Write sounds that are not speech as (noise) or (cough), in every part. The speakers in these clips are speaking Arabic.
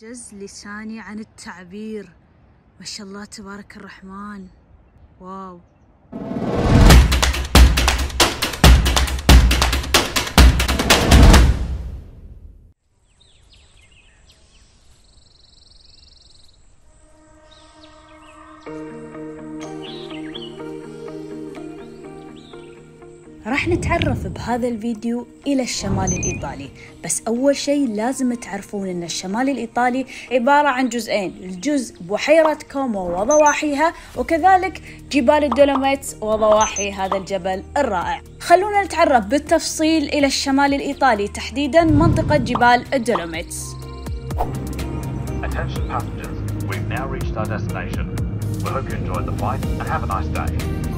جز لساني عن التعبير. ما شاء الله تبارك الرحمن. واو. راح نتعرف بهذا الفيديو إلى الشمال الإيطالي بس أول شيء لازم تعرفون أن الشمال الإيطالي عبارة عن جزئين الجزء بحيرة كومو وضواحيها وكذلك جبال الدولوميتس وضواحي هذا الجبل الرائع خلونا نتعرف بالتفصيل إلى الشمال الإيطالي تحديدا منطقة جبال الدولوميتس Attention passengers, we've now reached our destination. We hope you enjoyed the flight and have a nice day.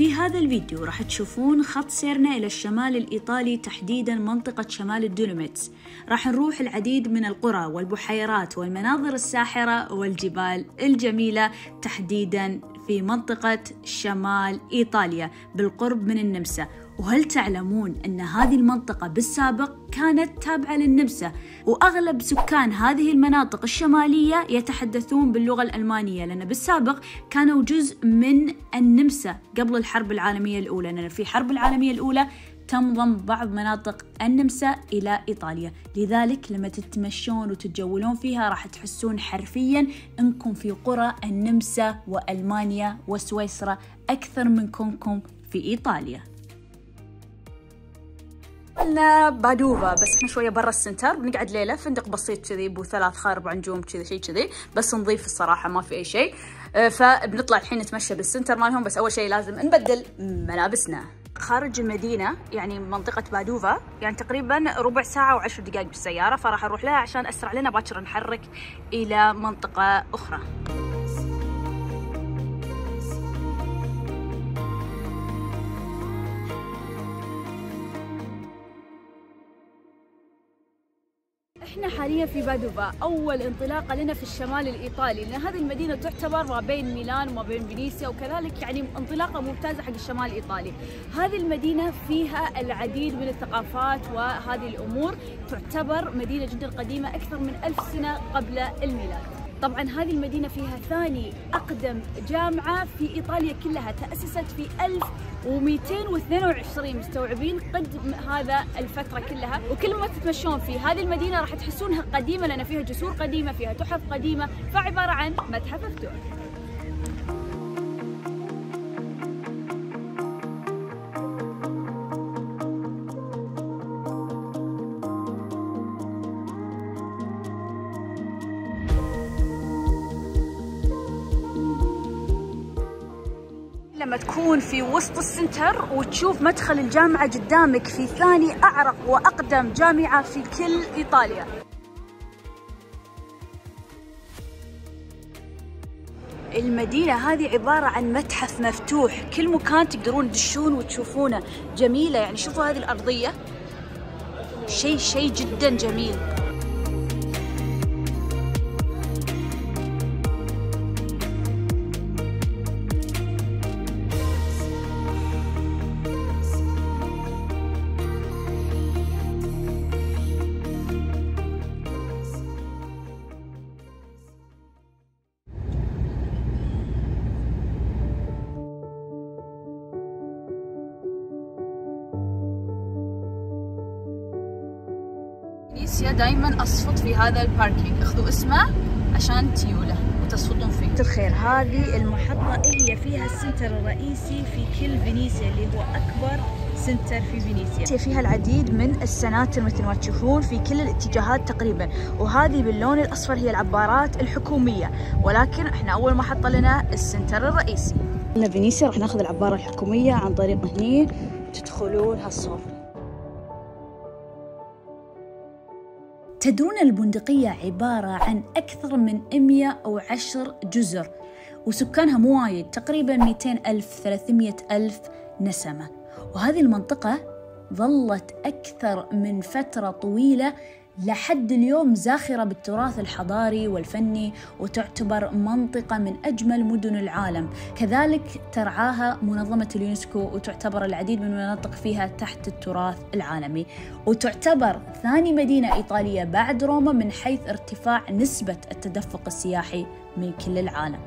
في هذا الفيديو راح تشوفون خط سيرنا إلى الشمال الإيطالي تحديدا منطقة شمال الدولوميتس راح نروح العديد من القرى والبحيرات والمناظر الساحرة والجبال الجميلة تحديدا في منطقة شمال إيطاليا بالقرب من النمسا. وهل تعلمون أن هذه المنطقة بالسابق كانت تابعة للنمسا؟ وأغلب سكان هذه المناطق الشمالية يتحدثون باللغة الألمانية لأن بالسابق كانوا جزء من النمسا قبل الحرب العالمية الأولى لأن في الحرب العالمية الأولى تم ضم بعض مناطق النمسا إلى إيطاليا. لذلك لما تتمشون وتتجولون فيها راح تحسون حرفيا أنكم في قرى النمسا وألمانيا وسويسرا أكثر من كونكم في إيطاليا. قلنا بادوفا بس إحنا شوية برا ال center بنقعد ليلة فندق بسيط كذي بو ثلاث خارب نجوم كذي شيء كذي بس نظيف الصراحة ما في أي شيء. آه، فبنطلع الحين نتمشى بالسنتر مالهم بس أول شيء لازم نبدل ملابسنا. خارج المدينة يعني منطقة بادوفا يعني تقريبا ربع ساعة وعشر دقائق بالسيارة فراح أروح لها عشان أسرع لنا باكر نحرك إلى منطقة أخرى. حاليا في بادوفا. أول انطلاقه لنا في الشمال الإيطالي. لأن هذه المدينة تعتبر ما بين ميلان وما بين فينيسيا وكذلك يعني انطلاقة ممتازة حق الشمال الإيطالي. هذه المدينة فيها العديد من الثقافات وهذه الأمور تعتبر مدينة جدا قديمة أكثر من ألف سنة قبل الميلاد. طبعا هذه المدينة فيها ثاني أقدم جامعة في إيطاليا كلها تأسست في 1222 مستوعبين قد هذا الفترة كلها. وكل ما تتمشون في هذه المدينة راح تحسونها قديمة لأن فيها جسور قديمة فيها تحف قديمة فعبارة عن متحف مفتوح. لما تكون في وسط السنتر وتشوف مدخل الجامعة قدامك في ثاني أعرق وأقدم جامعة في كل إيطاليا. المدينة هذه عبارة عن متحف مفتوح. كل مكان تقدرون تدشون وتشوفونه. جميلة يعني شوفوا هذه الأرضية. شيء شيء جدا جميل. فينيسيا دائما أصفط في هذا ال parking اخذوا اسمه عشان تيوله وتصفطون فيه. الخير. هذه المحطة هي فيها ال center الرئيسي في كل فينيسيا اللي هو أكبر center في فينيسيا. فيها العديد من السناتر مثل ما تشوفون في كل الاتجاهات تقريبا. وهذه باللون الأصفر هي العبارات الحكومية. ولكن إحنا أول محطة لنا ال center الرئيسي. هنا فينيسيا راح ناخذ العبارة الحكومية عن طريق هني. تدخلون هالصوب تدرون البندقية عبارة عن أكثر من 110 جزر وسكانها مو وايد تقريبا 200 ألف 300 ألف نسمة. وهذه المنطقة ظلت أكثر من فترة طويلة لحد اليوم زاخرة بالتراث الحضاري والفني وتعتبر منطقة من أجمل مدن العالم. كذلك ترعاها منظمة اليونسكو وتعتبر العديد من المناطق فيها تحت التراث العالمي. وتعتبر ثاني مدينة إيطالية بعد روما من حيث ارتفاع نسبة التدفق السياحي من كل العالم.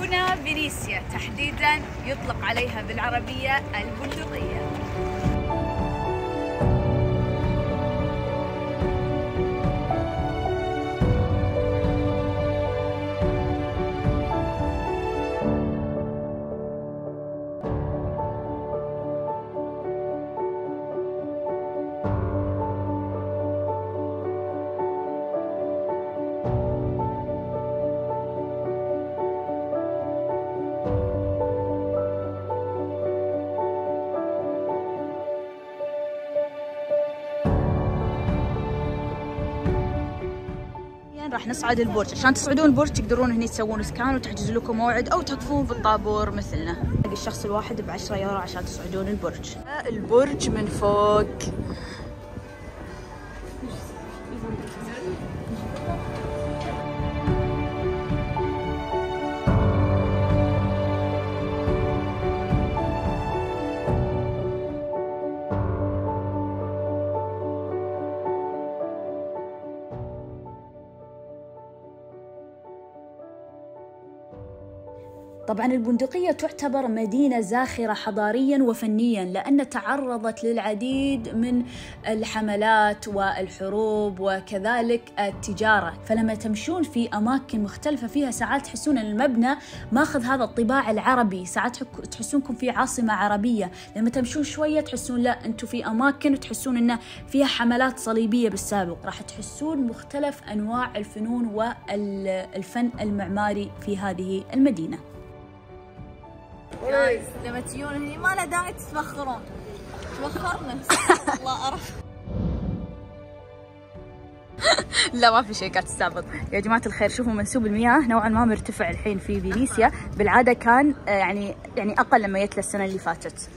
هنا فينيسيا تحديدا يطلق عليها بالعربية البندقية راح نصعد البرج عشان تصعدون البرج تقدرون هني تسوون سكان وتحجز لكم موعد أو تقفون في الطابور مثلنا. الشخص الواحد ب 10 يورو عشان تصعدون البرج البرج من فوق. طبعا البندقية تعتبر مدينة زاخرة حضاريا وفنيا لأن تعرضت للعديد من الحملات والحروب وكذلك التجارة. فلما تمشون في أماكن مختلفة فيها ساعات تحسون أن المبنى ماخذ هذا الطباع العربي. ساعات تحسونكم في عاصمة عربية. لما تمشون شوية تحسون لا أنتم في أماكن وتحسون أنه فيها حملات صليبية بالسابق. راح تحسون مختلف أنواع الفنون والفن المعماري في هذه المدينة. جايز. (laughs) لما تجون هني ما له داعي تتبخرون تبخرنا الله أعرف لا ما في شيء قاعد تستعبط. يا جماعة الخير شوفوا منسوب المياه. نوعا ما مرتفع الحين في فينيسيا بالعادة كان يعني يعني أقل لما جت السنة اللي فاتت.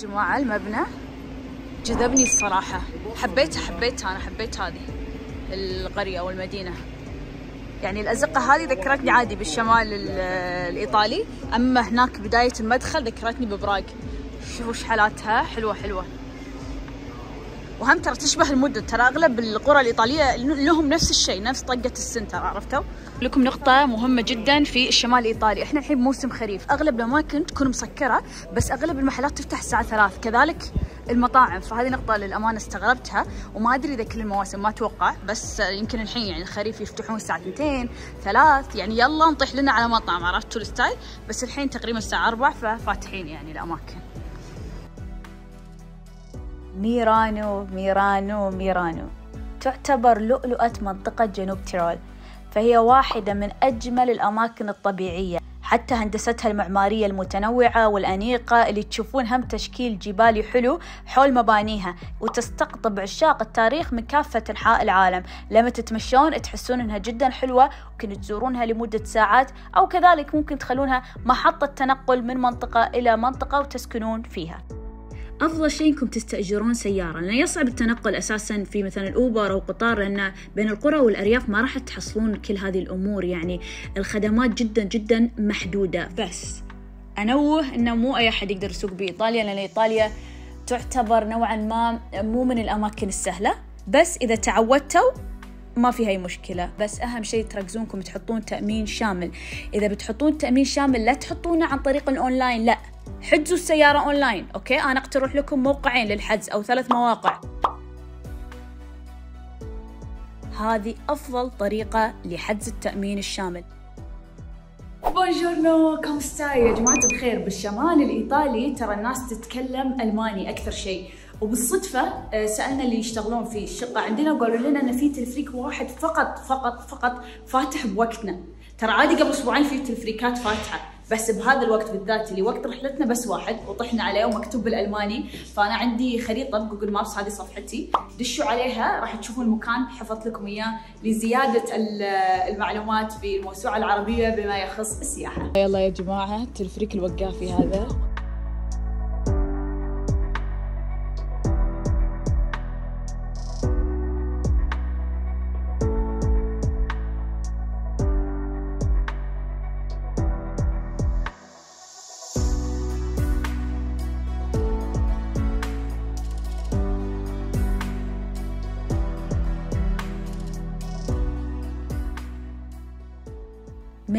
جماعة المبنى جذبني الصراحة. حبيتها حبيتها أنا حبيت هذه القرية أو المدينة. يعني الأزقة هذه ذكرتني عادي بالشمال الإيطالي أما هناك بداية المدخل ذكرتني ببراغ شوفوا شحالاتها حلوة حلوة. وهم ترى تشبه المدن. ترى أغلب القرى الإيطالية لهم نفس الشيء نفس طقه السنتر عرفتوا؟ لكم نقطة مهمة جدا في الشمال الإيطالي. إحنا الحين موسم خريف. أغلب الأماكن تكون مسكرة بس أغلب المحلات تفتح الساعة ثلاث. كذلك المطاعم. فهذه نقطة للأمانة استغربتها وما أدري إذا كل المواسم ما أتوقع. بس يمكن الحين يعني الخريف يفتحون الساعة 2 ثلاث. يعني يلا نطيح لنا على مطعم عرفتوا ال style؟ بس الحين تقريبا الساعة 4 ففاتحين يعني الأماكن. ميرانو ميرانو ميرانو. تعتبر لؤلؤة منطقة جنوب تيرول فهي واحدة من أجمل الأماكن الطبيعية حتى هندستها المعمارية المتنوعة والأنيقة اللي تشوفون هم تشكيل جبالي حلو حول مبانيها وتستقطب عشاق التاريخ من كافة أنحاء العالم. لما تتمشون تحسون أنها جدا حلوة ممكن تزورونها لمدة ساعات أو كذلك ممكن تخلونها محطة تنقل من منطقة إلى منطقة وتسكنون فيها. أفضل شيء إنكم تستأجرون سيارة لأن يصعب التنقل أساسا في مثلا أوبر أو قطار لأن بين القرى والأرياف ما راح تحصلون كل هذه الأمور يعني الخدمات جدا جدا محدودة. بس أنوه إنه مو أي أحد يقدر يسوق بإيطاليا لأن إيطاليا تعتبر نوعا ما مو من الأماكن السهلة. بس إذا تعودتوا ما في هاي مشكلة. بس أهم شيء تركزونكم تحطون تأمين شامل. إذا بتحطون تأمين شامل لا تحطونه عن طريق الأونلاين لا. حجزوا السيارة online okay؟ أنا أقترح لكم موقعين للحجز أو ثلاث مواقع. هذه أفضل طريقة لحجز التأمين الشامل. Buongiorno come stai؟ يا جماعة الخير بالشمال الإيطالي ترى الناس تتكلم ألماني أكثر شيء. وبالصدفة آه، سألنا اللي يشتغلون في الشقة. عندنا وقالوا لنا أن في تلفريك واحد فقط فقط فقط فاتح بوقتنا. ترى عادي قبل أسبوعين في تلفريكات فاتحة. بس بهذا الوقت بالذات اللي وقت رحلتنا بس واحد وطحنا عليه ومكتوب بالألماني. فأنا عندي خريطة ب Google Maps هذه صفحتي. دشوا عليها راح تشوفون المكان. حفظت لكم إياه لزيادة ال- المعلومات بالموسوعة العربية بما يخص السياحة. يلا يا جماعة تلفريك الوقافي هذا.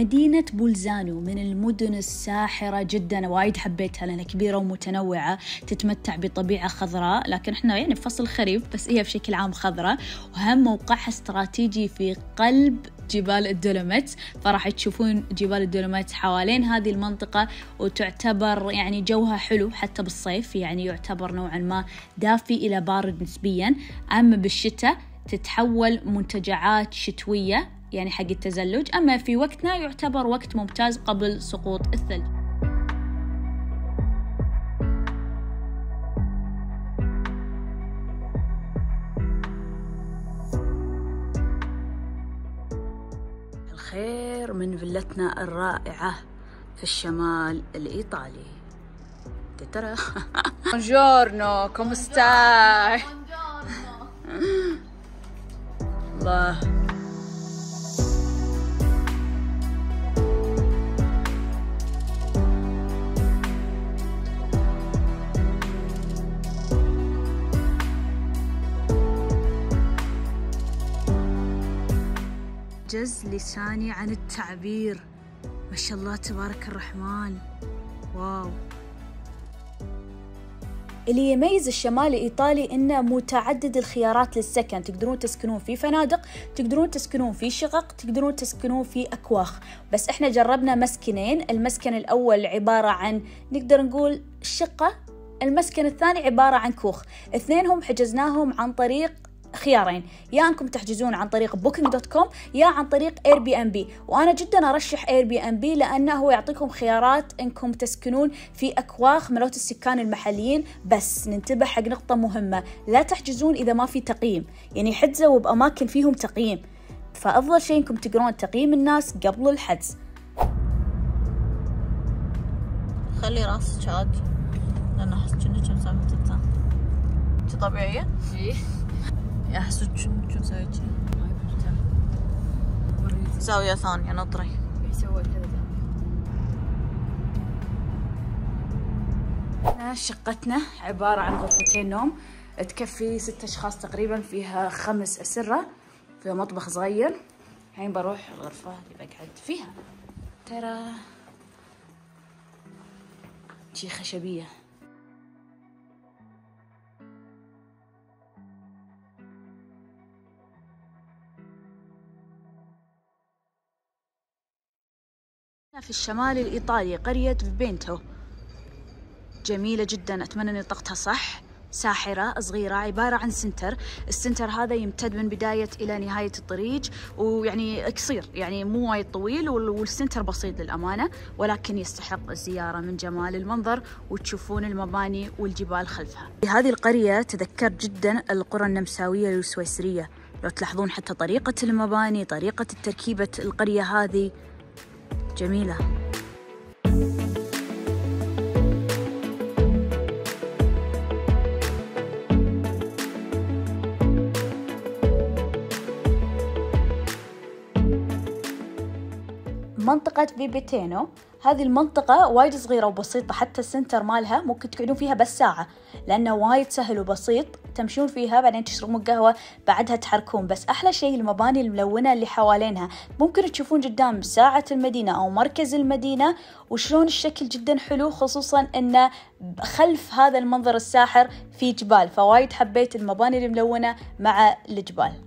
مدينة بولزانو من المدن الساحرة جدا. وايد حبيتها لأنها كبيرة ومتنوعة تتمتع بطبيعة خضراء. لكن إحنا يعني فصل الخريف بس هي بشكل عام خضراء. وهم موقعها استراتيجي في قلب جبال الدولوميت فراح تشوفون جبال الدولوميت حوالين هذه المنطقة وتعتبر يعني جوها حلو حتى بالصيف. يعني يعتبر نوعا ما دافي إلى بارد نسبيا. أما بالشتاء تتحول منتجعات شتوية يعني حق التزلج أما في وقتنا يعتبر وقت ممتاز قبل سقوط الثلج. الخير من فيلتنا الرائعة في الشمال الإيطالي. ترى؟ (laughs) بونجورنو كوم ستاي؟ الله. جز لساني عن التعبير. ما شاء الله تبارك الرحمن. wow. اللي يميز الشمال الإيطالي إنه متعدد الخيارات للسكن. تقدرون تسكنون في فنادق تقدرون تسكنون في شقق تقدرون تسكنون في أكواخ. بس إحنا جربنا مسكنين. المسكن الأول عبارة عن نقدر نقول شقة. المسكن الثاني عبارة عن كوخ. اثنينهم حجزناهم عن طريق خيارين. يا أنكم تحجزون عن طريق Booking.com يا عن طريق Airbnb وأنا جدا أرشح Airbnb لأنه هو يعطيكم خيارات أنكم تسكنون في أكواخ مالوت السكان المحليين. بس ننتبه حق نقطة مهمة لا تحجزون إذا ما في تقييم. يعني حجزوا باماكن فيهم تقييم. فأفضل شيء أنكم تقرون تقييم الناس قبل الحجز. خلي راسك عادي لأن أحس كأنك مسوي تتا أنت طبيعية؟ إيه. أحس شو شو مسويتي؟ زاوية ثانية نطري. شقتنا عبارة عن غرفتين نوم تكفي ست أشخاص تقريبا فيها خمس أسرة فيها مطبخ صغير. الحين بروح الغرفة اللي بقعد فيها. ترى شي خشبية. في الشمال الإيطالي قرية فيبيتينو. جميلة جدا أتمنى أني نطقتها صح. ساحرة صغيرة عبارة عن center. ال center هذا يمتد من بداية إلى نهاية الطريق ويعني قصير يعني مو وايد طويل وال- وال center بسيط للأمانة ولكن يستحق الزيارة من جمال المنظر وتشوفون المباني والجبال خلفها. في هذه القرية تذكرت جدا القرى النمساوية السويسرية لو تلاحظون حتى طريقة المباني طريقة تركيبة القرية هذه جميلة. منطقة فيبيتينو هذه المنطقة وايد صغيرة وبسيطة حتى ال center مالها ممكن تقعدون فيها بس ساعة لأنه وايد سهل وبسيط. تمشون فيها بعدين تشربون قهوة بعدها تحركون. بس أحلى شيء المباني الملونة اللي حوالينها. ممكن تشوفون قدام ساعة المدينة أو مركز المدينة وشلون الشكل جدا حلو خصوصا أنه خلف هذا المنظر الساحر في جبال. فوايد حبيت المباني الملونة مع الجبال.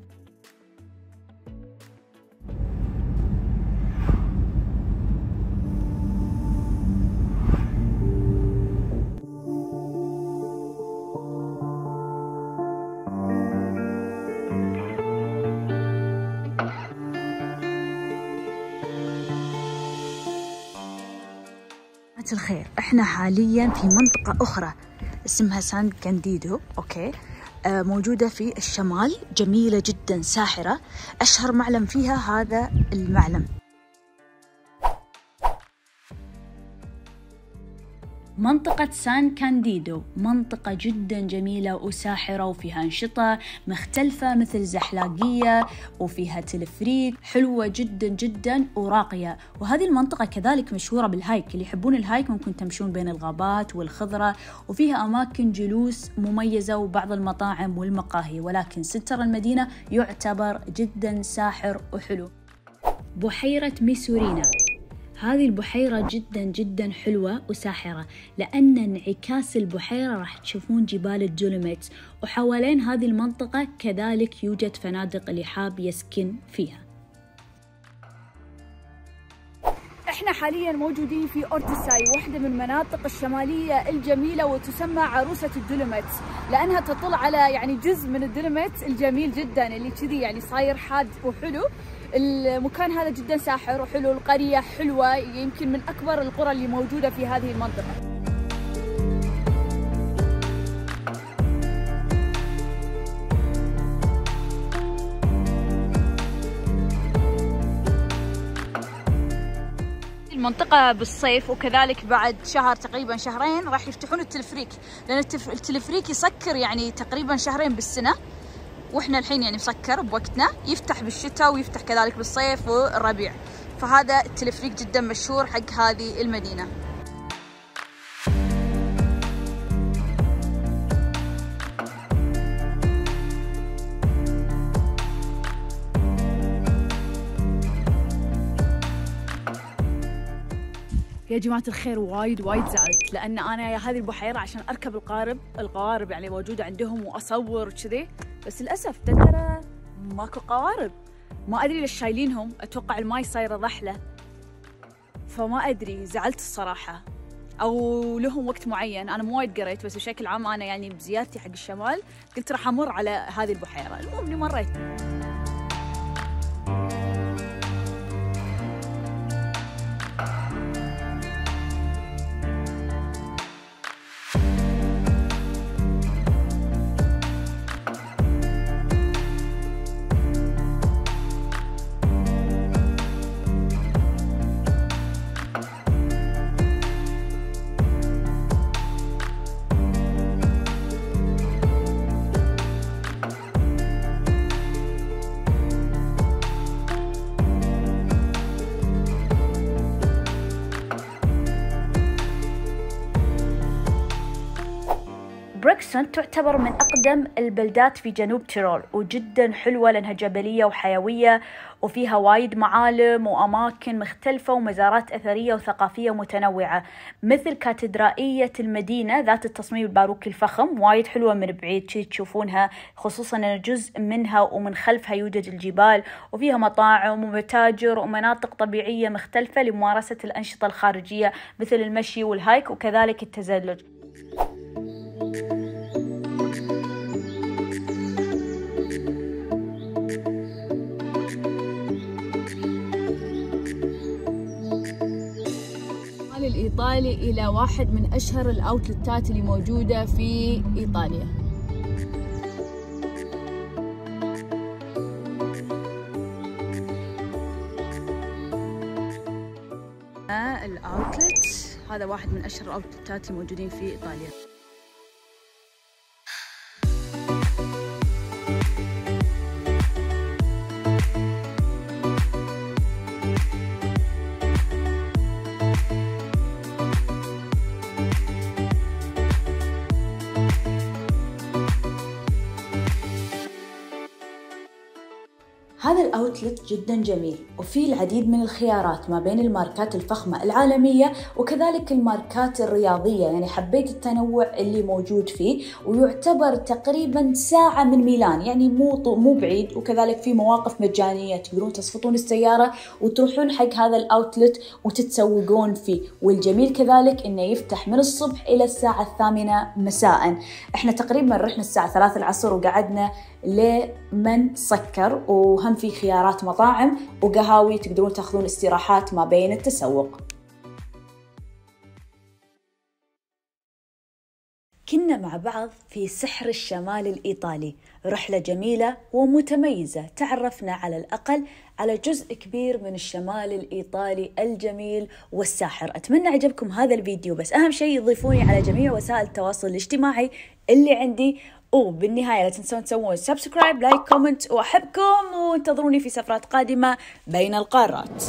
الخير. إحنا حاليا في منطقة أخرى. اسمها سان كانديدو okay؟ آه موجودة في الشمال جميلة جدا ساحرة. أشهر معلم فيها هذا المعلم. منطقة سان كانديدو منطقة جدا جميلة وساحرة وفيها أنشطة مختلفة مثل زحلاقية وفيها تلفريك حلوة جدا جدا وراقية. وهذه المنطقة كذلك مشهورة بال hike اللي يحبون ال hike ممكن تمشون بين الغابات والخضرة وفيها أماكن جلوس مميزة وبعض المطاعم والمقاهي. ولكن ستر المدينة يعتبر جدا ساحر وحلو. بحيرة ميسورينا. هذه البحيرة جدا جدا حلوة وساحرة لأن انعكاس البحيرة راح تشوفون جبال الدولوميتس وحوالين هذه المنطقة كذلك يوجد فنادق اللي حاب يسكن فيها. إحنا حاليا موجودين في أورتساي واحدة من المناطق الشمالية الجميلة وتسمى عروسة الدولوميتس لأنها تطل على يعني جزء من الدولوميتس الجميل جدا اللي كذي يعني صاير حاد وحلو. المكان هذا جدا ساحر وحلو القرية حلوة يمكن من أكبر القرى اللي موجودة في هذه المنطقة. المنطقة بالصيف وكذلك بعد شهر تقريبا شهرين راح يفتحون التلفريك لأن التلفريك يسكر يعني تقريبا شهرين بالسنة. وإحنا الحين يعني مسكر بوقتنا يفتح بالشتاء ويفتح كذلك بالصيف والربيع. فهذا التلفريك جدا مشهور حق هذه المدينة. يا جماعة الخير وايد وايد زعلت لأن أنا هذه البحيرة عشان أركب القارب القوارب يعني موجودة عندهم وأصور وكذي. بس للأسف ترى ماكو قوارب. ما أدري ليش شايلينهم. أتوقع الماي صايرة ضحلة. فما أدري زعلت الصراحة. أو لهم وقت معين. أنا مو وايد قريت بس بشكل عام أنا يعني بزيارتي حق الشمال قلت راح أمر على هذه البحيرة. المهم إني مريت. بريكسن تعتبر من أقدم البلدات في جنوب تيرول وجدا حلوة لأنها جبلية وحيوية وفيها وايد معالم وأماكن مختلفة ومزارات أثرية وثقافية متنوعة. مثل كاتدرائية المدينة ذات التصميم الباروكي الفخم وايد حلوة من بعيد تشوفونها خصوصا أن جزء منها ومن خلفها يوجد الجبال وفيها مطاعم ومتاجر ومناطق طبيعية مختلفة لممارسة الأنشطة الخارجية مثل المشي والهايك وكذلك التزلج. الإيطالي إلى واحد من أشهر الأوتلتات اللي موجودة في إيطاليا. الأوتلت هذا واحد من أشهر الأوتلتات الموجودين في إيطاليا. هذا الأوتلت جدا جميل وفيه العديد من الخيارات ما بين الماركات الفخمة العالمية وكذلك الماركات الرياضية يعني حبيت التنوع اللي موجود فيه ويعتبر تقريبا ساعة من ميلان يعني مو مو بعيد وكذلك في مواقف مجانية تقدرون تصفطون السيارة وتروحون حق هذا الأوتلت وتتسوقون فيه. والجميل كذلك إنه يفتح من الصبح إلى الساعة الثامنة مساء. إحنا تقريبا رحنا الساعة ثلاثة العصر وقعدنا لمن سكر وهم في خيارات مطاعم وقهاوي تقدرون تاخذون استراحات ما بين التسوق. كنا مع بعض في سحر الشمال الإيطالي. رحلة جميلة ومتميزة. تعرفنا على الأقل على جزء كبير من الشمال الإيطالي الجميل والساحر. أتمنى عجبكم هذا الفيديو بس أهم شيء يضيفوني على جميع وسائل التواصل الاجتماعي اللي عندي. وبالنهاية لا تنسون تسوون subscribe like comment وأحبكم وانتظروني في سفرات قادمة بين القارات.